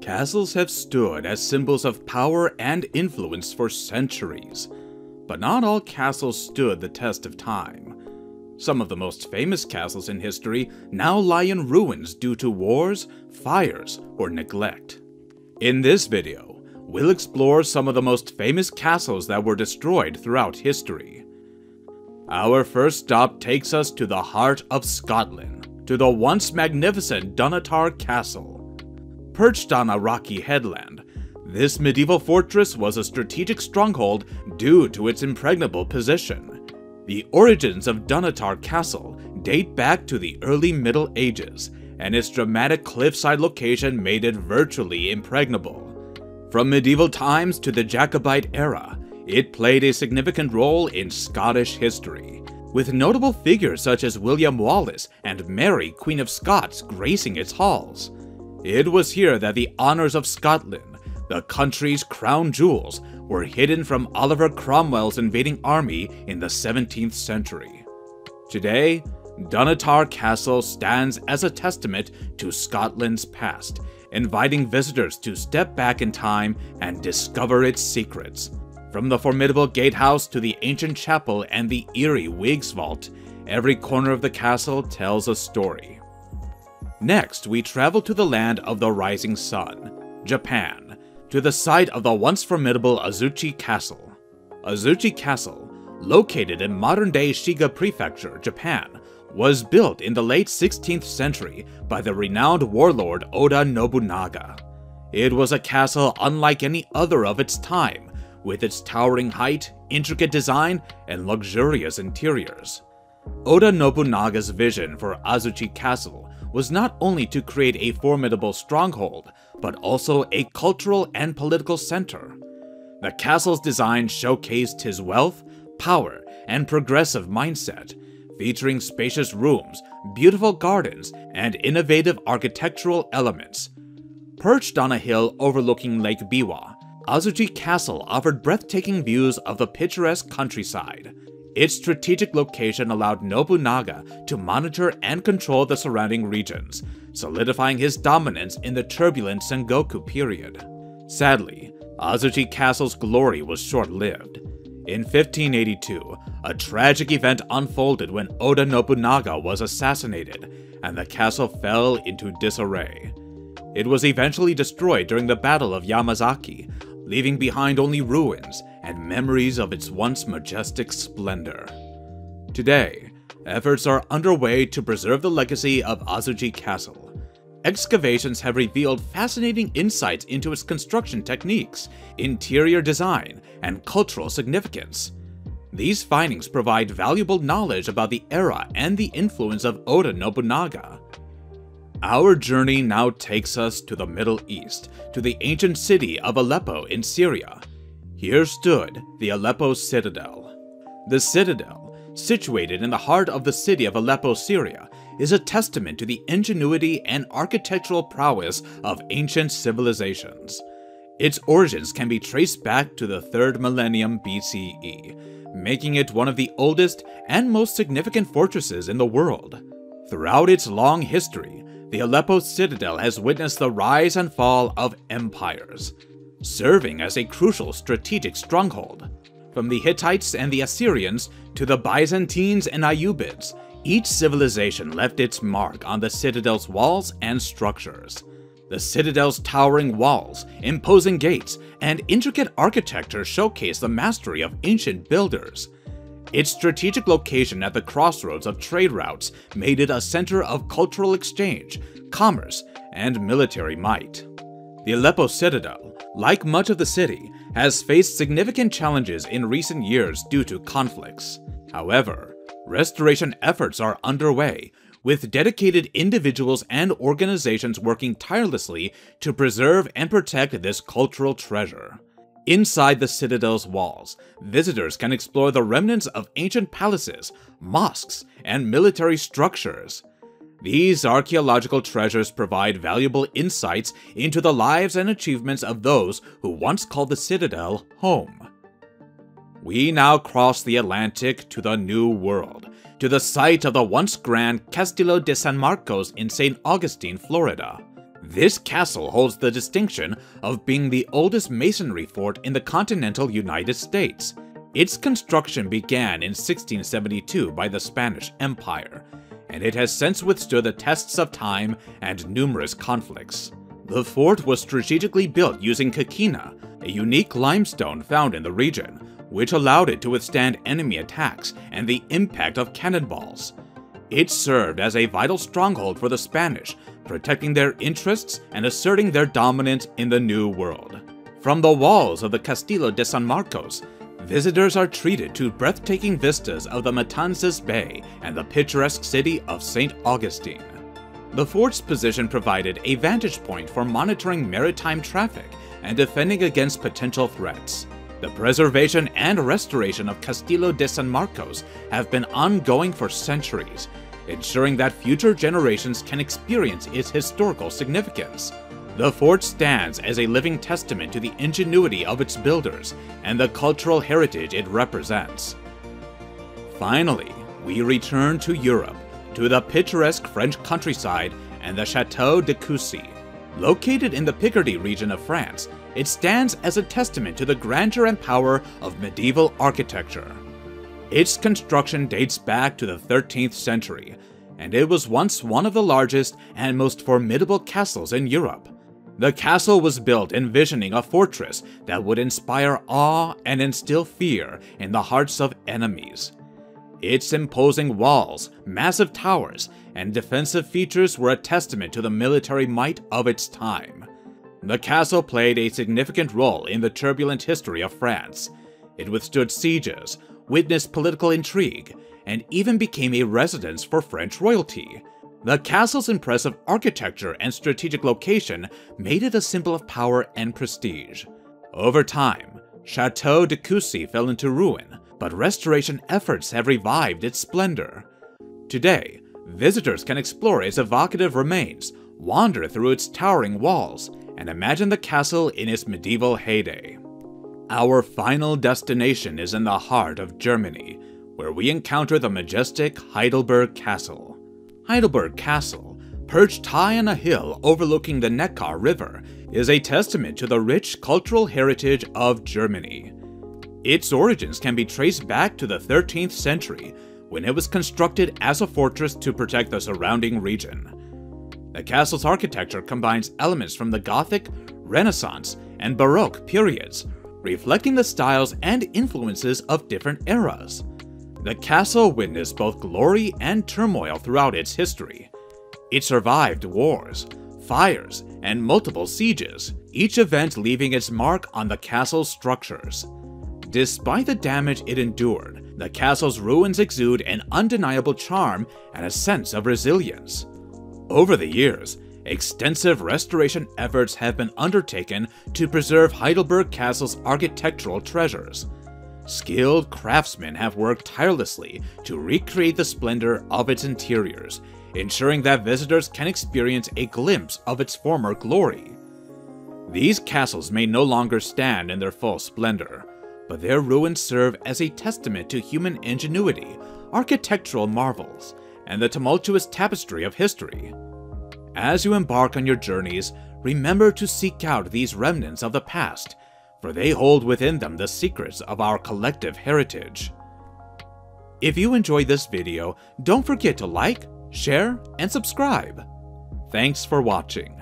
Castles have stood as symbols of power and influence for centuries, but not all castles stood the test of time. Some of the most famous castles in history now lie in ruins due to wars, fires, or neglect. In this video, we'll explore some of the most famous castles that were destroyed throughout history. Our first stop takes us to the heart of Scotland, to the once magnificent Dunnottar Castle. Perched on a rocky headland, this medieval fortress was a strategic stronghold due to its impregnable position. The origins of Dunnottar Castle date back to the early Middle Ages, and its dramatic cliffside location made it virtually impregnable. From medieval times to the Jacobite era, it played a significant role in Scottish history, with notable figures such as William Wallace and Mary, Queen of Scots, gracing its halls. It was here that the honors of Scotland, the country's crown jewels, were hidden from Oliver Cromwell's invading army in the 17th century. Today, Dunnottar Castle stands as a testament to Scotland's past, inviting visitors to step back in time and discover its secrets. From the formidable gatehouse to the ancient chapel and the eerie Whig's Vault, every corner of the castle tells a story. Next, we travel to the land of the rising sun, Japan, to the site of the once formidable Azuchi Castle. Azuchi Castle, located in modern-day Shiga Prefecture, Japan, was built in the late 16th century by the renowned warlord Oda Nobunaga. It was a castle unlike any other of its time, with its towering height, intricate design, and luxurious interiors. Oda Nobunaga's vision for Azuchi Castle was not only to create a formidable stronghold, but also a cultural and political center. The castle's design showcased his wealth, power, and progressive mindset, featuring spacious rooms, beautiful gardens, and innovative architectural elements. Perched on a hill overlooking Lake Biwa, Azuchi Castle offered breathtaking views of the picturesque countryside. Its strategic location allowed Nobunaga to monitor and control the surrounding regions, solidifying his dominance in the turbulent Sengoku period. Sadly, Azuchi Castle's glory was short-lived. In 1582, a tragic event unfolded when Oda Nobunaga was assassinated, and the castle fell into disarray. It was eventually destroyed during the Battle of Yamazaki, leaving behind only ruins and memories of its once majestic splendor. Today, efforts are underway to preserve the legacy of Azuchi Castle. Excavations have revealed fascinating insights into its construction techniques, interior design, and cultural significance. These findings provide valuable knowledge about the era and the influence of Oda Nobunaga. Our journey now takes us to the Middle East, to the ancient city of Aleppo in Syria. Here stood the Aleppo Citadel. The citadel, situated in the heart of the city of Aleppo, Syria, is a testament to the ingenuity and architectural prowess of ancient civilizations. Its origins can be traced back to the 3rd millennium BCE, making it one of the oldest and most significant fortresses in the world. Throughout its long history, the Aleppo citadel has witnessed the rise and fall of empires, serving as a crucial strategic stronghold. From the Hittites and the Assyrians to the Byzantines and Ayyubids, each civilization left its mark on the citadel's walls and structures. The citadel's towering walls, imposing gates, and intricate architecture showcase the mastery of ancient builders. Its strategic location at the crossroads of trade routes made it a center of cultural exchange, commerce, and military might. The Aleppo citadel, like much of the city, has faced significant challenges in recent years due to conflicts. However, restoration efforts are underway, with dedicated individuals and organizations working tirelessly to preserve and protect this cultural treasure. Inside the citadel's walls, visitors can explore the remnants of ancient palaces, mosques, and military structures. These archaeological treasures provide valuable insights into the lives and achievements of those who once called the citadel home. We now cross the Atlantic to the New World, to the site of the once grand Castillo de San Marcos in St. Augustine, Florida. This castle holds the distinction of being the oldest masonry fort in the continental United States. Its construction began in 1672 by the Spanish Empire, and it has since withstood the tests of time and numerous conflicts. The fort was strategically built using coquina, a unique limestone found in the region, which allowed it to withstand enemy attacks and the impact of cannonballs. It served as a vital stronghold for the Spanish, protecting their interests and asserting their dominance in the New World. From the walls of the Castillo de San Marcos, visitors are treated to breathtaking vistas of the Matanzas Bay and the picturesque city of St. Augustine. The fort's position provided a vantage point for monitoring maritime traffic and defending against potential threats. The preservation and restoration of Castillo de San Marcos have been ongoing for centuries, ensuring that future generations can experience its historical significance. The fort stands as a living testament to the ingenuity of its builders and the cultural heritage it represents. Finally, we return to Europe, to the picturesque French countryside and the Chateau de Coucy. Located in the Picardy region of France, it stands as a testament to the grandeur and power of medieval architecture. Its construction dates back to the 13th century, and it was once one of the largest and most formidable castles in Europe. The castle was built envisioning a fortress that would inspire awe and instill fear in the hearts of enemies. Its imposing walls, massive towers, and defensive features were a testament to the military might of its time. The castle played a significant role in the turbulent history of France. It withstood sieges, witnessed political intrigue, and even became a residence for French royalty. The castle's impressive architecture and strategic location made it a symbol of power and prestige. Over time, Chateau de Coucy fell into ruin, but restoration efforts have revived its splendor. Today, visitors can explore its evocative remains, wander through its towering walls, and imagine the castle in its medieval heyday. Our final destination is in the heart of Germany, where we encounter the majestic Heidelberg Castle. Heidelberg Castle, perched high on a hill overlooking the Neckar River, is a testament to the rich cultural heritage of Germany. Its origins can be traced back to the 13th century, when it was constructed as a fortress to protect the surrounding region. The castle's architecture combines elements from the Gothic, Renaissance, and Baroque periods, reflecting the styles and influences of different eras. The castle witnessed both glory and turmoil throughout its history. It survived wars, fires, and multiple sieges, each event leaving its mark on the castle's structures. Despite the damage it endured, the castle's ruins exude an undeniable charm and a sense of resilience. Over the years, extensive restoration efforts have been undertaken to preserve Heidelberg Castle's architectural treasures. Skilled craftsmen have worked tirelessly to recreate the splendor of its interiors, ensuring that visitors can experience a glimpse of its former glory. These castles may no longer stand in their full splendor, but their ruins serve as a testament to human ingenuity, architectural marvels, and the tumultuous tapestry of history. As you embark on your journeys, remember to seek out these remnants of the past, for they hold within them the secrets of our collective heritage. If you enjoyed this video, don't forget to like, share, and subscribe. Thanks for watching.